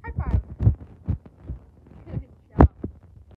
Hi,